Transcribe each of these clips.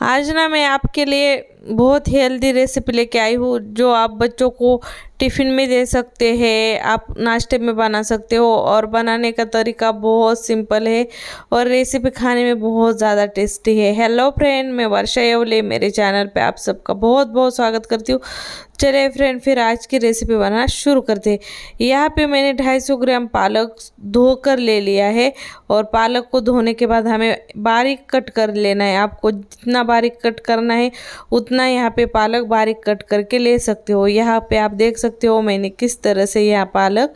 आज ना मैं आपके लिए बहुत हेल्दी रेसिपी लेके आई हूँ, जो आप बच्चों को टिफ़िन में दे सकते हैं, आप नाश्ते में बना सकते हो और बनाने का तरीका बहुत सिंपल है और रेसिपी खाने में बहुत ज़्यादा टेस्टी है। हेलो फ्रेंड मैं वर्षा येवले, मेरे चैनल पे आप सबका बहुत बहुत स्वागत करती हूँ। चलिए फ्रेंड फिर आज की रेसिपी बनाना शुरू करते हैं। यहाँ पे मैंने 250 ग्राम पालक धोकर ले लिया है और पालक को धोने के बाद हमें बारीक कट कर लेना है। आपको जितना बारीक कट करना है, उतना यहाँ पे पालक बारीक कट करके ले सकते हो। यहाँ पे आप देख सकते हो? मैंने किस तरह से यह पालक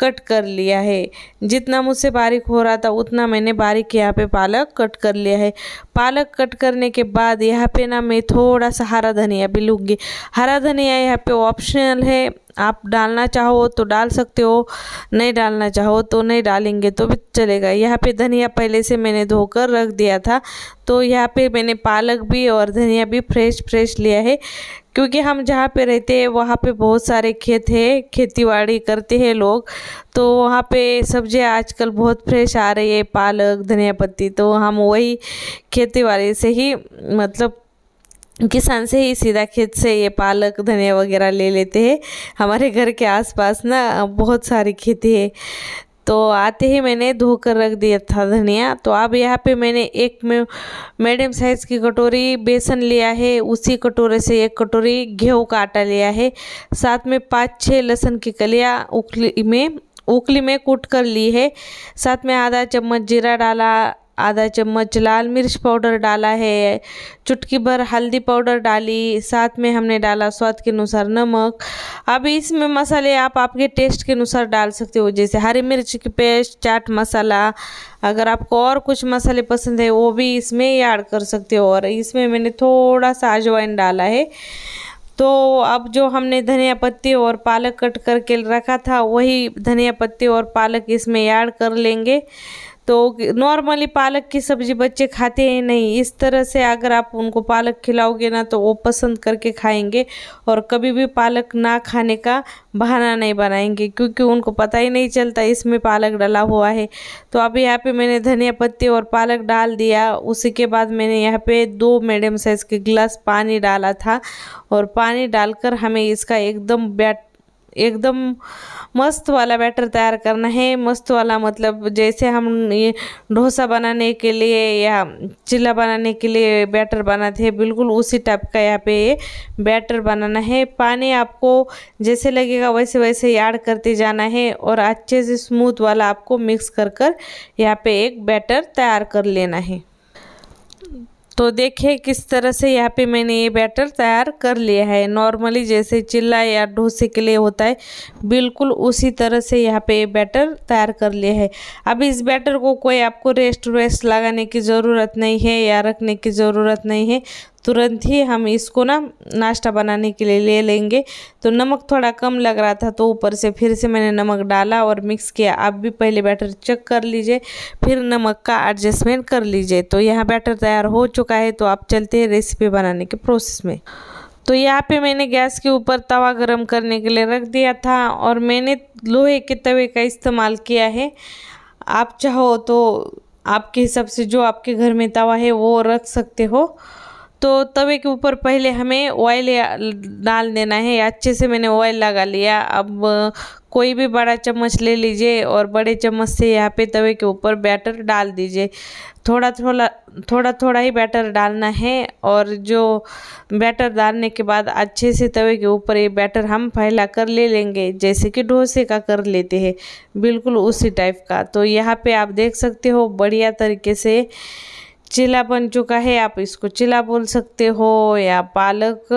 कट कर लिया है? जितना मुझसे बारीक हो रहा था, उतना मैंने बारीक यहाँ पे पालक कट कर लिया है। पालक कट करने के बाद यहाँ पे ना मैं थोड़ा सा हरा धनिया भी लूँगी। हरा धनिया यहाँ पे ऑप्शनल है। आप डालना चाहो तो डाल सकते हो, नहीं डालना चाहो तो नहीं डालेंगे तो भी चलेगा। यहाँ पे धनिया पहले से मैंने धोकर रख दिया था तो यहाँ पे मैंने पालक भी और धनिया भी फ्रेश फ्रेश लिया है, क्योंकि हम जहाँ पे रहते हैं, वहाँ पे बहुत सारे खेत है खेती बाड़ी करते हैं लोग तो वहाँ पे सब्ज़ियाँ आजकल बहुत फ्रेश आ रही है, पालक, धनिया पत्ती तो हम वही खेती से ही मतलब किसान से ही सीधा खेत से ये पालक, धनिया वगैरह ले लेते हैं। हमारे घर के आसपास ना बहुत सारी खेती है। तो आते ही मैंने धोकर रख दिया था धनिया। तो अब यहाँ पे मैंने एक मीडियम साइज़ की कटोरी बेसन लिया है, उसी कटोरे से एक कटोरी गेहूँ का आटा लिया है। साथ में पाँच छः लहसुन की कलियाँ उखली में उखली में कूट कर ली है। साथ में आधा चम्मच जीरा डाला आधा चम्मच लाल मिर्च पाउडर डाला है, चुटकी भर हल्दी पाउडर डाली, साथ में हमने डाला स्वाद के अनुसार नमक। अब इसमें मसाले आप आपके टेस्ट के अनुसार डाल सकते हो, जैसे हरी मिर्च की पेस्ट, चाट मसाला। अगर आपको और कुछ मसाले पसंद है, वो भी इसमें ऐड कर सकते हो। और इसमें मैंने थोड़ा सा अजवाइन डाला है। तो अब जो हमने धनिया पत्ती और पालक कट करके रखा था, वही धनिया पत्ती और पालक इसमें ऐड कर लेंगे। तो नॉर्मली पालक की सब्ज़ी बच्चे खाते हैं नहीं। इस तरह से अगर आप उनको पालक खिलाओगे ना तो वो पसंद करके खाएँगे और कभी भी पालक ना खाने का बहाना नहीं बनाएँगे, क्योंकि उनको पता ही नहीं चलता इसमें पालक डाला हुआ है। तो अभी यहाँ पे मैंने धनिया पत्ती और पालक डाल दिया। उसी के बाद मैंने यहाँ पे दो मीडियम साइज़ के गिलास पानी डाला था और पानी डालकर हमें इसका एकदम बैट एकदम मस्त वाला बैटर तैयार करना है। मस्त वाला मतलब जैसे हम ये डोसा बनाने के लिए या चिल्ला बनाने के लिए बैटर बनाते हैं, बिल्कुल उसी टाइप का यहाँ पे बैटर बनाना है। पानी आपको जैसे लगेगा वैसे वैसे ऐड करते जाना है और अच्छे से स्मूथ वाला आपको मिक्स कर कर यहाँ पे एक बैटर तैयार कर लेना है। तो देखिए किस तरह से यहाँ पे मैंने ये बैटर तैयार कर लिया है। नॉर्मली जैसे चिल्ला या डोसे के लिए होता है, बिल्कुल उसी तरह से यहाँ पे ये बैटर तैयार कर लिया है। अब इस बैटर को कोई आपको रेस्ट वेस्ट लगाने की ज़रूरत नहीं है या रखने की ज़रूरत नहीं है तुरंत ही हम इसको ना नाश्ता बनाने के लिए ले लेंगे। तो नमक थोड़ा कम लग रहा था तो ऊपर से फिर से मैंने नमक डाला और मिक्स किया। आप भी पहले बैटर चेक कर लीजिए, फिर नमक का एडजस्टमेंट कर लीजिए। तो यहाँ बैटर तैयार हो चुका है तो आप चलते हैं रेसिपी बनाने के प्रोसेस में। तो यहाँ पे मैंने गैस के ऊपर तवा गरम करने के लिए रख दिया था और मैंने लोहे के तवे का इस्तेमाल किया है। आप चाहो तो आपके हिसाब से जो आपके घर में तवा है वो रख सकते हो। तो तवे के ऊपर पहले हमें ऑयल डाल देना है। अच्छे से मैंने ऑयल लगा लिया। अब, कोई भी बड़ा चम्मच ले लीजिए और बड़े चम्मच से यहाँ पे तवे के ऊपर बैटर डाल दीजिए। थोड़ा थोड़ा थोड़ा थोड़ा ही बैटर डालना है और जो बैटर डालने के बाद अच्छे से तवे के ऊपर ये बैटर हम फैला कर ले लेंगे, जैसे कि डोसे का कर लेते हैं, बिल्कुल उसी टाइप का। तो यहाँ पे आप देख सकते हो, बढ़िया तरीके से चिला बन चुका है आप इसको चिला बोल सकते हो या पालक,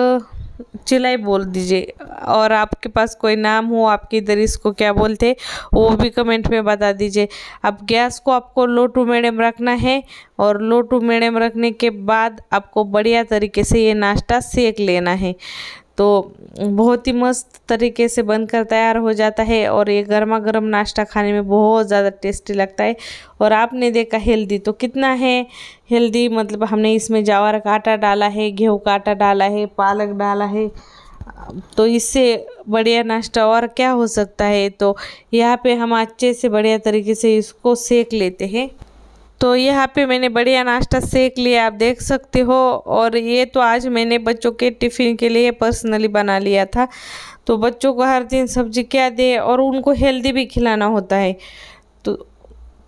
चिलाई बोल दीजिए। और आपके पास कोई नाम हो आपकी इधर इसको क्या बोलते, वो भी कमेंट में बता दीजिए। अब गैस को आपको लो टू मीडियम रखना है और लो टू मीडियम रखने के बाद आपको बढ़िया तरीके से ये नाश्ता सेक लेना है। तो बहुत ही मस्त तरीके से बनकर तैयार हो जाता है और ये गर्मा गर्म नाश्ता खाने में बहुत ज़्यादा टेस्टी लगता है। और आपने देखा हेल्दी तो कितना है? हेल्दी मतलब हमने इसमें जावर का आटा डाला है, गेहूँ का आटा डाला है, पालक डाला है। तो इससे बढ़िया नाश्ता और क्या हो सकता है? तो यहाँ पे हम अच्छे से बढ़िया तरीके से इसको सेक लेते हैं। तो यहाँ पे मैंने बढ़िया नाश्ता सेक लिया, आप देख सकते हो। और ये तो आज मैंने बच्चों के टिफ़िन के लिए पर्सनली बना लिया था। तो बच्चों को हर दिन सब्ज़ी क्या दे और उनको हेल्दी भी खिलाना होता है। तो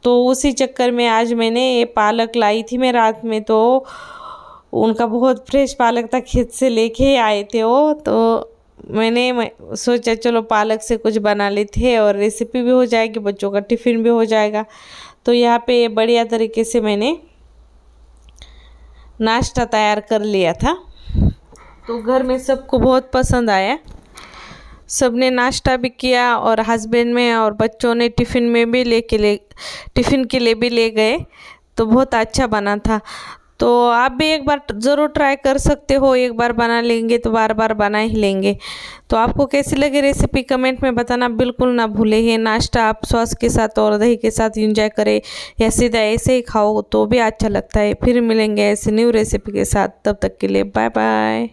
तो उसी चक्कर में आज मैंने ये पालक लाई थी मैं रात में तो उनका बहुत फ्रेश पालक था, खेत से लेके आए थे वो। तो मैंने सोचा चलो पालक से कुछ बना लेते और रेसिपी भी हो जाएगी, बच्चों का टिफ़िन भी हो जाएगा। तो यहाँ पे बढ़िया तरीके से मैंने नाश्ता तैयार कर लिया था। तो घर में सबको बहुत पसंद आया। सबने नाश्ता भी किया और हस्बैंड में और बच्चों ने टिफ़िन में भी ले के ले, टिफ़िन के लिए भी ले गए। तो बहुत अच्छा बना था। तो आप भी एक बार ज़रूर ट्राई कर सकते हो, एक बार बना लेंगे तो बार बार बना ही लेंगे। तो आपको कैसी लगी रेसिपी कमेंट में बताना बिल्कुल ना भूले। ये नाश्ता आप सॉस के साथ और दही के साथ इंजॉय करें या सीधा ऐसे ही खाओ तो भी अच्छा लगता है। फिर मिलेंगे ऐसे न्यू रेसिपी के साथ। तब तक के लिए बाय बाय